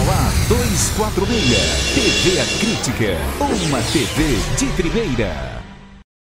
Mauá 246. TV A Crítica. Uma TV de primeira.